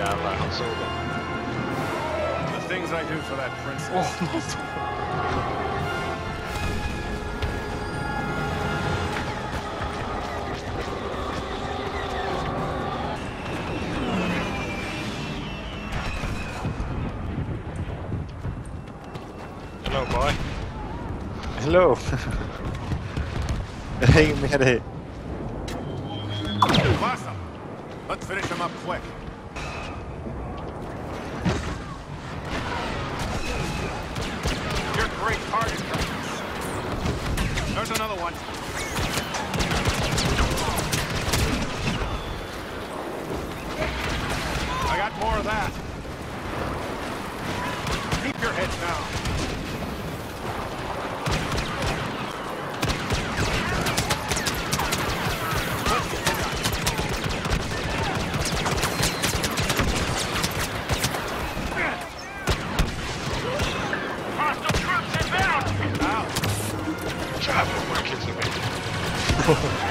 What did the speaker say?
jävlar, han såg det. The things I do for that princess. Oh, Hello boy. Hello! Jag hänger med dig. Awesome. Let's finish him up quick. Another one. I got more of that. Jävlar vad många kills det blir.